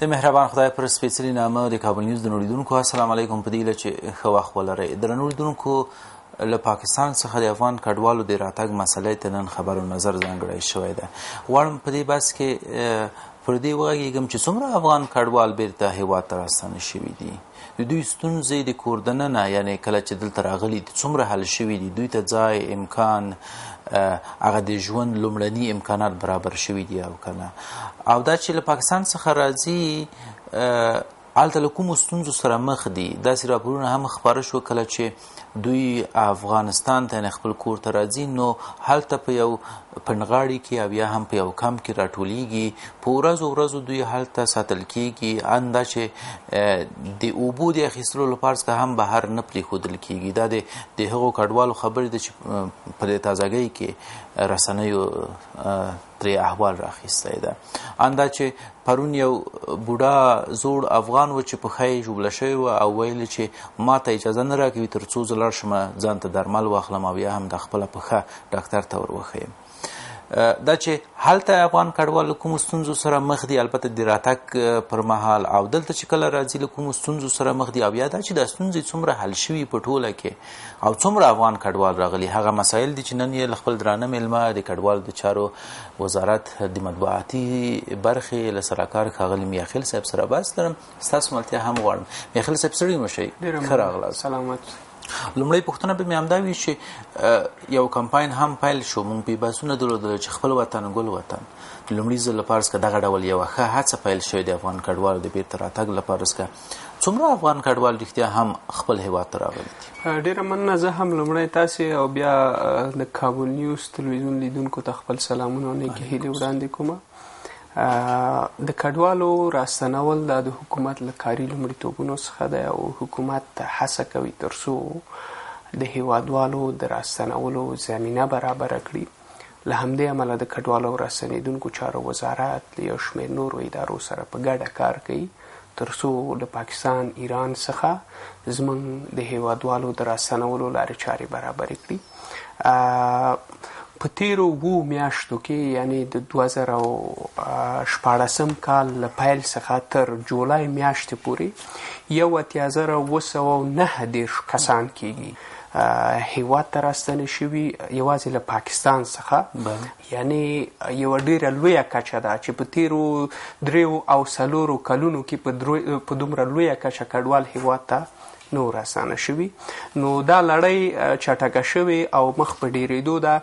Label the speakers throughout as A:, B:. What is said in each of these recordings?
A: د مهربان خدای پر سپېڅلي نامه د کابل نیوز د نوریدونکو السلام علیکم په دې هیله چې ښه وخت ولرئ درنو اورېدونکو له پاکستان څخه د افغان کډوالو د راتګ مسلې ته نن خبر او نظر ځانګړی شوی دی غواړم په دې بحث کې پر دې وغږیږم چې څومره افغان کډوال بیرته هیواد ته راستانه شوي دي د دوی ستونزې د کور دننه یعنی کله چې دلته راغلي دي څومره حل شوي دي دوی ته ځای امکان هغه د ژوند لومړني امکانات برابر شوي دي او کنه او دا چې له پاکستان څخه راځي هلته له کومو ستونزو سره مخ دي داسې راپورونه هم خپاره شو کله چې دوی افغانستان ته یعنې خپل کور ته راځي نو هلته په یو پنډغاړي کې او یا هم په یو کمپ کې راټولیږي په ورځو ورځو دوی هلته ساتل کیږي ان دا چې د اوبو د اخیستلو لپاره څخه هم بهر نه پریښودل کیږي دا د هغو کډوالو خبرې دي چې په دې تازګۍ کې رسنیو ترې احوال راخیستی ده ان دا چې پرون یو بوډا زوړ افغان و چې پښه یې ژوبله شوې وه او ویل چې ما ته اجازه نه راکوي تر څو زه لاړ شم ځان ته درمل واخلم او یا هم د خپله پښه ډاکټر ته ور وښیم دا چې هلته افغان کډوال له کومو ستونزو سره مخ دي البته د راتګ پر مهال او دلته چې کله راځي له کومو ستونزو سره مخ دي او یا دا چې دا ستونزې څومره حل شوي په ټوله کې او څومره افغان کډوال راغلي هغه مسایل دي چې نن یې له خپل درانه میلمه د کډوال د چارو وزارت د مطبوعاتي برخې له سراکار ښاغلي میاخیل صاحب سره بحث لرم ستاسو ملتیا هم غواړم میاخیل صاحب سړي مو شي
B: ښه راغلاست سلامت
A: لومړی پوښتنه به مې همدا وي چې یو کمپاین هم پیل شو مونږ په باسونه درلودل چې خپل وطن ګل وطن لومړي ځل لپاره که دغه ډول یو ښه هڅه پیل شوې د افغان کډوالو د بیرته راتګ لپاره که څومره افغان کډوال رښتیا هم خپل هیواد ته راغلي
B: دي ډیره مننه زه هم لمړی تاسو او بیا د کابل نیوز تلویزیون لیدونکو ته خپل سلامونه او نیکی هیلې وړاندې کوم د کډوالو راستنول د حکومت له کاري لومړیتوبونو څخه دی او حکومت هڅه کوي ترڅو د هیوادوالو د راستنولو زمینه برابره کړي له همدې امله د کډوالو او راستنېدونکو چارو وزارت له یو شمېر نورو ادارو سره په ګډه کار کوي تر څو له پاکستان، ایران څخه زموږ د هېوادوالو د راستنولو لارې چارې برابرې کړي. په تېرو اوو میاشتو کې یعنې د دوه زره او شپاړسم کال له پیل څخه تر جولای میاشتې پورې یو اتیا زره اووه سوه او نهه دېرش کسان کېږي هیواد ته راستنې شوي یوازې له پاکستان څخه یعنی یو ډیره لویه کچه ده چې په تیرو دریو او څلورو کلونو کې په دومره لویه کچه کډوال هیواد ته نو رسانه شوي نو دا لړۍ چټکه شوې او مخ په ډیریدو ده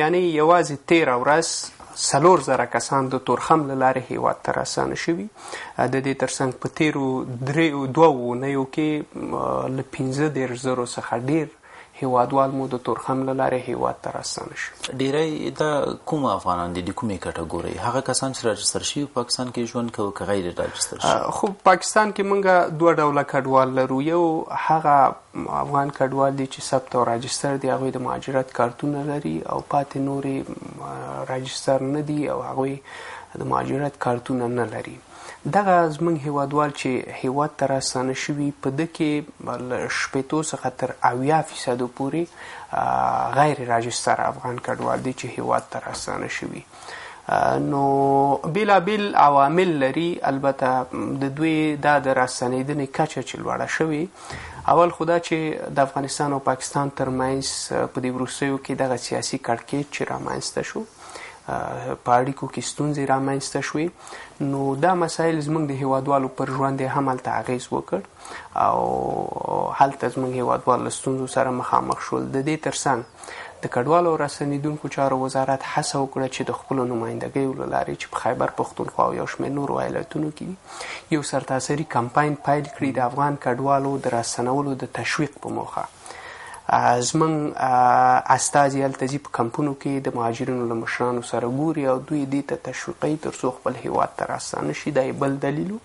B: یعنی یوازې تیره ورځ څلور زره کسان د تورخم له لارې هېواد ته راستانه شوي. د دې ترڅنګ په تېرو درېیو دوو اوونیو کې له پنځه دېرش زرو څخه ډېر هېوادوال مو د تورخم له لارې هېواد ته راستانه شوي.
A: ډېری دا کوم افغانان دي، د کومې کټګورۍ؟ هغه کسان چې راجستر شوي په پاکستان کې ژوند کوي که غیر راجستر شوي؟
B: خو په پاکستان کې موږ دوه ډوله کډوال لرو، یو هغه افغان کډوال دي چې ثبت او راجستر دي هغوی د مهاجرت کارتونه لري او پاتې نور راجستر نه دي او هغوی د مهاجرت کارتونه نه لري دغه زمونږ هیوادوال چې هیواد ته راستانه شوي په ده کې له شپېتو څخه تر اویا فیصدو پورې غیر راجستر افغان کډوال دي چې هیواد ته راستانه شوي نو بیلابیل عوامل لري البته د دوی دا د راستنیدنې کچه چې لوړه شوې اول خدا چې د افغانستان او پاکستان ترمنځ په دې وروستیو کې دغه سیاسي کړکېچ چې رامنځته شو په اړیکو کې ستونزې رامنځته شوې نو دا مسایل زموږ د هیوادوالو پر ژوند هم هلته اغیز وکړ او هلته زموږ هېوادوال له ستونزو سره مخامخ شول د دې ترڅنګ د کډوالو او راستنېدونکو چارو وزارت هڅه وکړه چې د خپلو نمایندګیو له لارې چې په خیبر پښتونخوا او یو شمېر نورو ایالتونو کې دي یو سرتاسري کمپاین پیل کړي د افغان کډوالو د راستنولو د تشویق په موخه. زموږ استازي هلته ځي، په کمپونو کې د مهاجرینو له مشرانو سره ګوري او دوی یې دې ته تشویقوي تر څو خپل هېواد ته راستانه شي، دا یې بل دلیل و.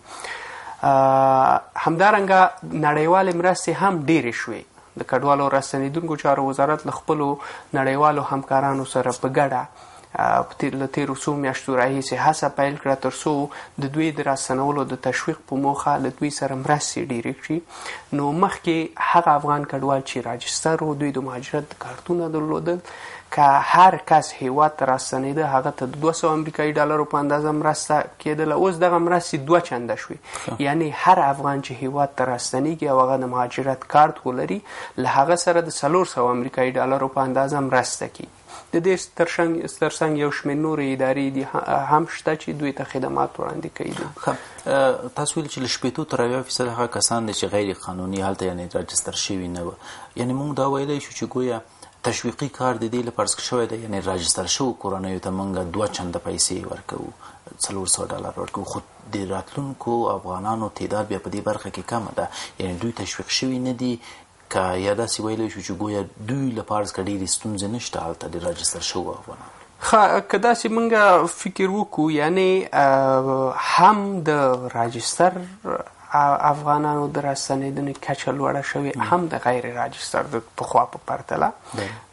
B: همدارنګه نړیوالې مرستې هم ډېرې شوې، د کډوالو او راستنېدونکو چارو وزارت له خپلو نړیوالو همکارانو سره په ګډه له تېرو څو میاشتو راهیسې هڅه پیل کړه تر څو د دوی د راستنولو د تشویق په موخه له دوی سره مرستې ډېرې کړي نو مخکې هغه افغان کډوال چې راجستر و دوی د مهاجرت کارتونه درلودل که هر کس هیواد ته راستنېده هغه ته د 200 امریکایي ډالرو په اندازه مرسته کېدله اوس دغه مرستې دوه چنده شوې یعنی هر افغان چې هیواد ته راستنېږي او هغه د مهاجرت کارت ولري له هغه سره د 300 امریکایي ډالرو په اندازه مرسته کېږي د دې تر څنګ یو شمېر نورې ادارې دي هم شته چې دوی ته خدمات وړاندې کوي دي ښه
A: تاسو ویل چې له شپېتو تر اویا فیصده هغه کسان دي چې غیر قانوني هلته یعنې راجستر شوي نه وه یعنې موږ دا ویلی شو چې ګویا تشویقي کار د دې لپاره څخه شوی دی یعنی راجستر شو کورنۍ ته مونږه دوه چند پیسې ورکو 300 ډالر ورکو خو د راتلونکو افغانانو تعداد بیا په دې برخه کې کم ده یعنی دوی تشویق شوی نه دي که یا داسې ویلی شو چې ګویا دوی لپاره څخه ډېرې ستونزې نشته هلته د راجستر شوو افغانانو.
B: ښه که داسې مونږ فکر وکړو یعنې هم د راجستر افغانانو د راستنېدنې کچه لوړه شوې هم د غیر راجستر د پخوا په پرتله.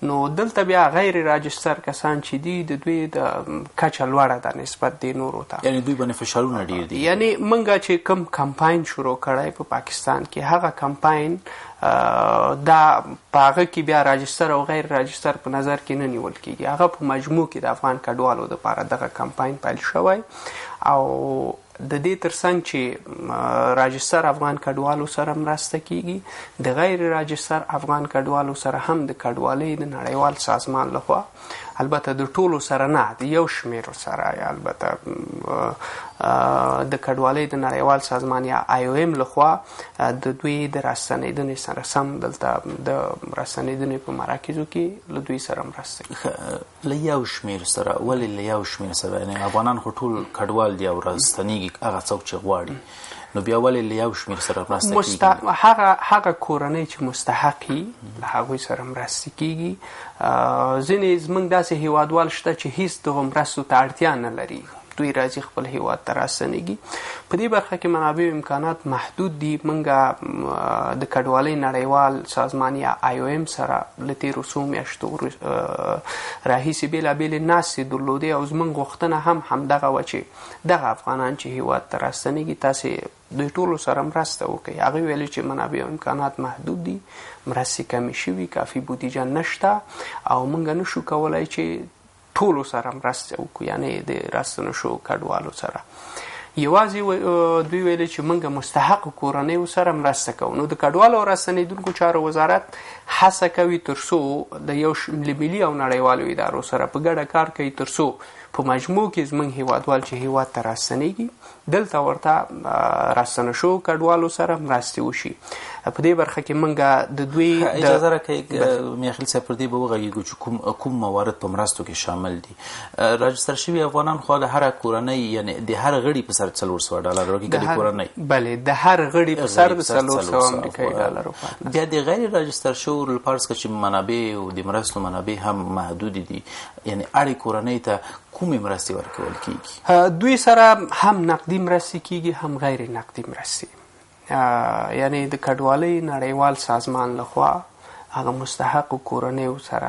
B: نو دلته بیا غیر راجستر کسان چې دي د دوی د کچه لوړه ده نسبت دی نورو ته
A: یعنی دوی باندې فشارونه ډیر دي
B: یعنی منګه چې کم کمپاین شروع کړای په پاکستان کې هغه کمپاین دا پاغه کې بیا راجستر او غیر راجستر په نظر کې نه نیول کیږي هغه په مجموع کې د افغان کډوالو لپاره دغه کمپاین پیل شوی او د دې تر څنګ چې راجستر افغان کډوالو سره مرسته کیږي د غیر راجستر افغان کډوالو سره هم د کډوالۍ د نړیوال سازمان لخوا البته د ټولو سره نه د یو شمیر سره البته د کډوالۍ د نړیوال سازمان یا آی او ایم لخوا د دوی د راستنیدنې سره سم دلته د راستنیدنې په مراکزو کې له دوی سره مرسته کیږي
A: له یو شمیر سره ولې له یو شمیر سره یعنی افغانان خو ټول کډوال دی او راستنیږي هغه څوک چې غواړي نو بیا ولې له یو شمیر سره مرسته کیږي
B: مست... هغه هغه کورنۍ چې مستحقي له هغه سره مرسته کیږي ځینې زمنګ داسې هیوادوال شته چې هیڅ دغه مرستو ته اړتیا نه لري دوی راځي خپل هیواد ته راستنیږي په دې برخه کې منابع او امکانات محدود دي موږ د کډوالۍ نړیوال سازمان یا آی او ایم سره له تیرو څو میاشتو راهیسې بېلابېلې ناستې درلودې او زموږ غوښتنه هم همدغه وه چې دغه افغانان چې هیواد ته راستنیږي تاسې دوی ټولو سره مرسته وکړي هغه ویلي چې منابع او امکانات محدود دي مرستې کمې شوي کافي بودیجه نشته او موږ نشو کولای چې ټولو سره مرسته وکړو یعنی د راستنو شو کډوالو سره یوازې دوی ویلي چې موږ مستحق کورنۍ سره مرسته کوو نو د کډوالو او راستنیدونکو چارو وزارت هڅه کوي ترڅو د یو شمل ملي او نړیوالو ادارو سره په ګډه کار کوي ترڅو په مجموع کې زمونږ هیوادوال چې هیواد ته راستنیږي دلته ورته راستنه شو کډوالو سره مرستې وشي په دې برخه کې مونږ د دوی
A: اجازه راکړئ میاخیل صاحب پر دې به وغږیږو چې کوم کوم موارد په مرستو کې شامل دي راجستر شوي افغانان خو د هر کورنۍ یعنی د هر غړي په سر 300 ډالر ورکړي د کورنۍ
B: بله د هر غړي په سر 300 امریکایي ډالر
A: بیا د غیر راجستر شوو لپاره چې منابع او د مرستو منابع هم محدود دي یعنی اړ کورنۍ ته کومې مرستې ورکول کیږي؟
B: دوی سره هم نقدي مرستې کیږي هم غیر نقدي مرستې یعنی د کډوالۍ نړیوال سازمان لخوا هغه مستحق کورنیو سره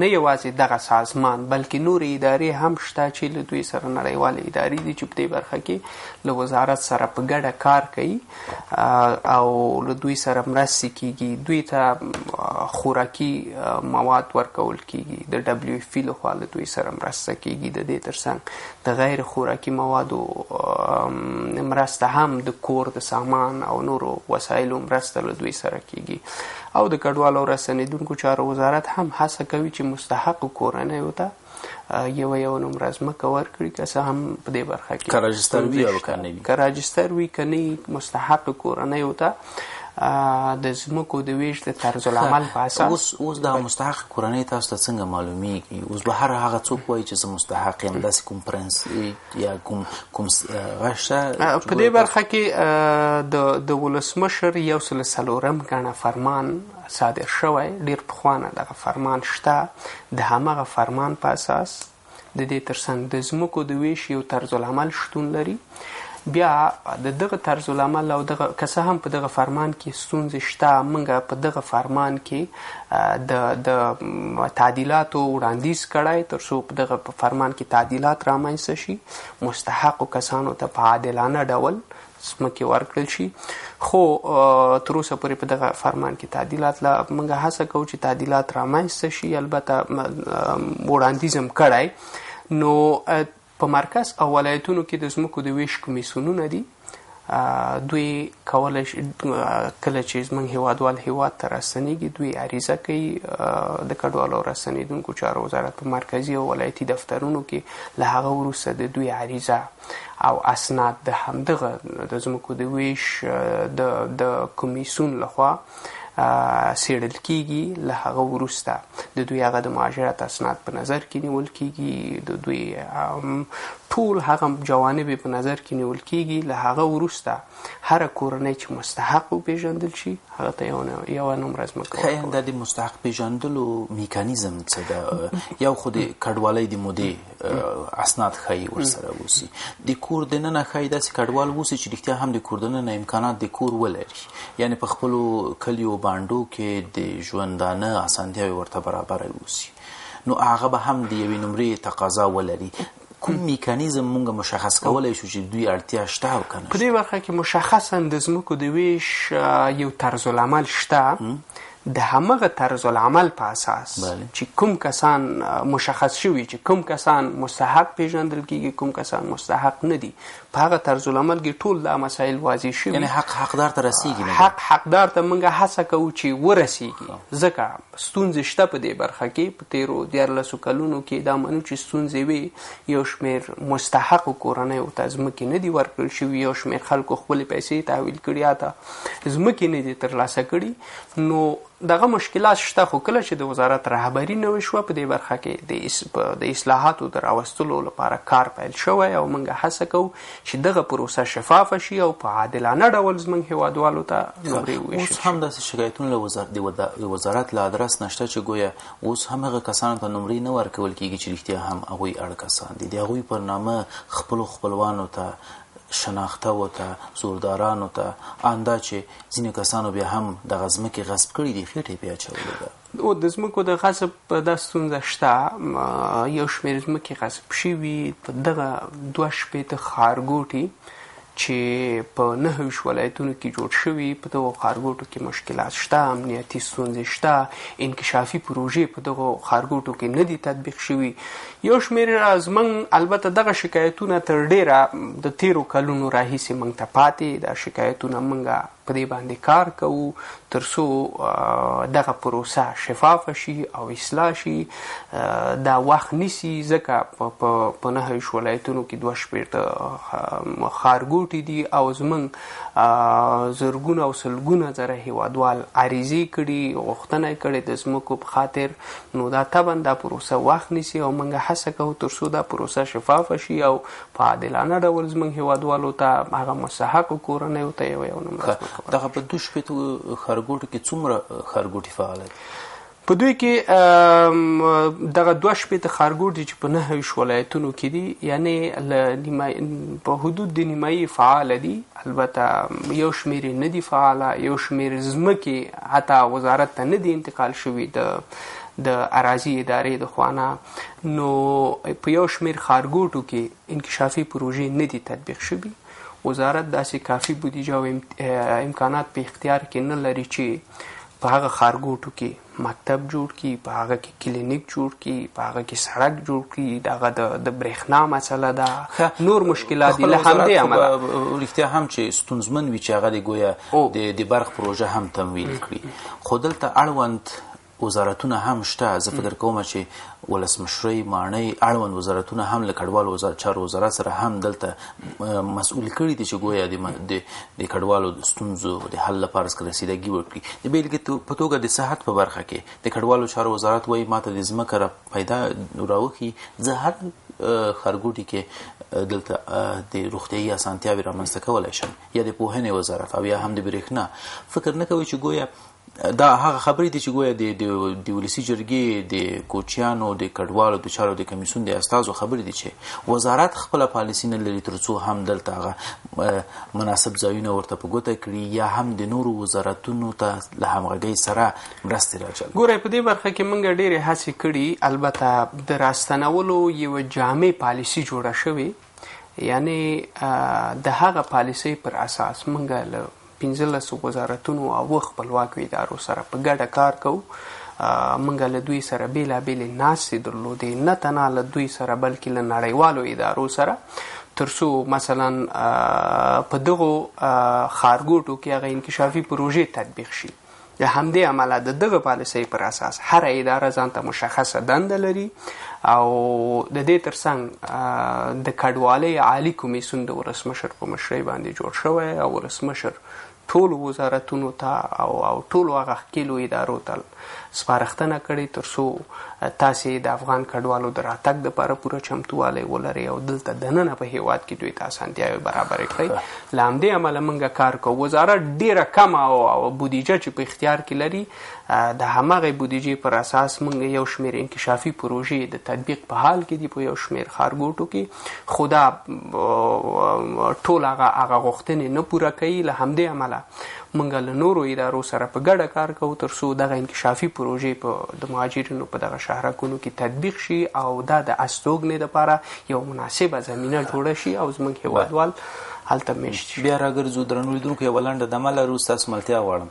B: نه یوازې دغه سازمان بلکې نور ادارې هم شته چې له دوی سره نړیوال ادارې دي چې په دې برخه کې له وزارت سره په ګډه کار کوي او له دوی سره مرستې کیږي دوی ته خوراکي مواد ورکول کیږي د دبلیو ایف پي لخوا له دوی سره مرسته کیږي د دې ترڅنګ د غیر خوراکي موادو مرسته هم د کور د سامان او نورو وسایلو مرسته له دوی سره کیږي او د کډوالو رسنیدونکو چارو وزارت هم هڅه کوي چې مستحق کورنۍ ته یو یو نمره ځمکه ورکړي که څه هم په دې برخه کې
A: که راجستر وي او که نه وي
B: که راجستر وي که نه مستحق کورنیو ته د ځمکو د ویش د طرز العمل په اساس
A: اوس اوس دا مستحق کورنۍ تاسو ته څنګه معلومیږي اوس به هر هغه څوک وایي چې زه مستحق یم داسې کوم پرنس یا کوم کوم غشته
B: په دې برخه کې د د ولسمشر یو سل سلورم غاڼه فرمان صادر شوی ډیر پخوا نه دغه فرمان شته د همغه فرمان په اساس د دې ترڅنګ د ځمکو د ویش یو طرز العمل شتون لري بیا د دغه طرز العمل او دغه که څه هم په دغه فرمان کې ستونزې شته موږ په دغه فرمان کې د د تعدیلاتو وړاندیز کړای تر څو په دغه فرمان کې تعدیلات رامنځته شي مستحق کسانو ته په عادلانه ډول ځمکې ورکړل شي خو تر اوسه پورې په دغه فرمان کې تعدیلات لا موږ هڅه کوو چې تعدیلات رامنځته شي البته وړاندیز هم کړی نو په مرکز او ولایتونو کې د ځمکو د ویش کمیسیونونه دي دوی کولای شي کله چې زمونږ هیوادوال هیواد ته راستنیږي دوی عریضه کوي د کډوالو راستنیدونکو چارو وزارت په مرکزی او ولایتي دفترونو کې له هغه وروسته د دوی عریضه او اسناد د همدغه د ځمکو د ویش د د کمیسیون لخوا څېړل کیږي له هغه وروسته د دوی هغه د مهاجرت اسناد په نظر کې نیول کیږي د دوی ټول هغه جوانب په نظر کې نیول کیږي له هغه وروسته هر کورنۍ چې مستحق وپیژندل شي هغه ته یو یو نمبر از
A: مکه د مستحق پیژندلو میکانیزم څه ده یو خو د کډوالۍ د مودې اسناد ښایي ورسره وسی د کور د ننه ښایي داسې کډوال وسی چې رښتیا هم د کور د ننه امکانات د کور ولري یعنی په خپل کلیو باندو کې د ژوندانه اسانتیاوې ورته برابر وسی نو هغه به هم د یوې نمرې تقاضا ولري کوم میکانیزم مونږ مشخص کولای شو چې دوی اړتیا شته او کنه
B: په دې برخه کې مشخصا د زمکو د ویش یو طرز العمل شته د همغه طرز العمل په اساس چې کوم کسان مشخص شوي چې کوم کسان مستحق پیژندل کیږي کوم کسان مستحق نه دي په هغه طرز العمل کې ټول دا مسایل واضح شوي
A: یعنی حق حقدار ته رسیږي
B: حق حقدار ته موږ هڅه کوو چې ورسیږي ځکه ستونزې شته په دې برخه کې په تیرو دیارلسو کلونو کې دا منو چې ستونزې وي یو شمیر مستحق کورنۍ او تزمکې نه دي ورکړل شوي یو شمیر خلکو خپل پیسې تحویل کړي یا ته زمکې نه دي ترلاسه کړي نو دغه مشکلات شته خو کله چې د وزارت رهبري نوې شوه په دې برخه کې د اصلاحاتو د راوستلو لپاره کار پیل شوی او موږ هڅه کوو چې دغه پروسه شفافه شي او په عادلانه ډول زموږ هیوادوالو ته نمرې وویشل
A: اوس هم داسې شکایتونه له وزارت د وزارت له ادرس نشته چې ګویا اوس هم هغه کسانو ته نمرې نه ورکول کیږي چې رښتیا هم هغوی اړ کسان دي د هغوی پر نامه خپلو خپلوانو ته شناخته وته زوردارانو ته اندا چې ځینو کسانو بیا هم دغه ځمکې غصب کړي دي خېټه یې پرې اچولې ده
B: او د ځمکو د غصب دا ستونزه شته یو شمېر ځمکې غصب شوي په دغه دوه شپېته ښارګوټي چې په نهه ویشت ولایتونو کې جوړ شوي په دغو ښارګوټو کې مشکلات شته امنیتي ستونزې شته انکشافي پروژې په دغو ښارګوټو کې نه دي تطبیق شوي یو شمېر زمونږ البته دغه شکایتونه تر ډېره د تېرو کلونو راهیسې مونږ ته پاتې دا شکایتونه مونږ په دې باندې کار کوو تر څو دغه پروسه شفافه شي او اصلاح شي دا وخت نیسي ځکه په نهه ویشت ولایتونو کې دوه شپېته ښارګوټي دي او زمونږ زرګونه او سلګونه زره هېوادوال عریضې کړي غوښتنه یې کړې د ځمکو په خاطر نو دا طبعا دا پروسه وخت نیسي او موږ هڅه کوو تر څو دا پروسه شفافه شي او په عادلانه ډول زموږ هیوادوالو ته هغه مستحقو کورنیو ته یوه یو نمره
A: دغه په دوه شپېتو ښارګوټو کې څومره ښارګوټي فعاله دي
B: په دوی کې دغه دوه شپېته ښارګوټي چې په نهه ویشت ولایتونو کې دي یعنې له نیمایي په حدود د نیمایي فعاله دي البته یو شمېر یې نه دي فعاله، یو شمېر ځمکې حتی وزارت ته نه دي انتقال شوي د د اراضي ادارې د خوانه نو په یو شمېر ښارګوټو کې انکشافي پروژې نه دي تطبیق شوي وزارت داسې کافي بودیجه او امکانات په اختیار کې نه لري چې په هغه ښارګوټو کې مکتب جوړ کړي، په هغه کې کلینیک جوړ کړي، په هغه کې سړک جوړ کړي، د هغه د برېښنا مسله ده، ښه نور مشکلات دي، له همدې امله.
A: خپل وزارت خو به رښتیا هم چې ستونزمن وي چې هغه دې ګویا د برق پروژه هم تمویل کړي، خو دلته اړوند وزارتونه هم شته، زه فکر کوم چې ولسمشرۍ ماڼۍ اړوند وزارتونه هم له کډوالو چارو وزارت سره هم دلته مسؤل کړي دي چې ګویا د د کډوالو ستونزو د حل لپاره سره رسیدګي وکړي د بیلګې په توګه د صحت په برخه کې د کډوالو چارو وزارت وایي ماته د ځمکه را پیدا راوخي زه هر خرګوټي کې دلته د روغتيي اسانتیاوي رامنځته کولای شم یا د پوهنې وزارت او یا هم د برېښنا فکر نه کوي چې ګویا دا هغه خبرې دي چې ګویا د د ولسی جرګې د کوچیانو د کډوالو د چارو د کمیسون د استادو خبرې دي چې وزارت خپل پالیسی نه لري ترڅو هم دلته هغه مناسب ځایونه ورته په ګوته کړي یا هم د نورو وزارتونو ته له همغږۍ سره مرستې راچل
B: ګوره په دې برخه کې موږ ډېرې هڅې کړي البته د راستنولو یو جامع پالیسی جوړه شوې یعنې د هغه پالیسۍ پر اساس موږ له پنځلسو وزارتونو او اووه خپلواکو ادارو سره په ګډه کار کوو. موږ له دوی سره بېلابېلې ناستې درلودې، نه تنها له دوی سره بلکې له نړیوالو ادارو سره تر څو مثلا په دغو ښارګوټو کې هغه انکشافي پروژې تطبیق شي. له همدې امله د دغه پالیسۍ پر اساس هره اداره ځانته مشخصه دنده لري او د دې ترڅنګ د کډوالۍ عالی کمیسیون د ولسمشر په مشرۍ باندې جوړ شوی او ولسمشر ټولو وزارتونو ته او او ټولو هغه ښکیلو ادارو ته سپارښتنه کړې ترڅو تاسو د افغان کډوالو د راتګ لپاره پوره چمتووالی ولرئ او دلته دننه په هیواد کې دوی ته اسانتیاوې برابرې کړئ له همدې امله موږ کار کوو، وزارت ډېره کمه بودیجه چې په اختیار کې لري، د همغې بودیجې پر اساس موږ یو شمېر انکشافي پروژې د تطبیق په حال کې دي په یو شمېر ښارګوټو کې، خو دا ټول هغه غوښتنې نه پوره کوي، له همدې امله موږ له نورو ادارو سره په ګډه کار کوو تر څو دغه انکشافي پروژې د مهاجرینو په دغه شهرکونو کې تطبیق شي او دا د استوګنې لپاره یوه مناسبه زمینه جوړه شي او زموږ هېوادوال هلته مېشت شي.
A: بیا راګرځو، درنو لیدونکو یوه لنډه دمه لرو، ستاسو ملتیا غواړم.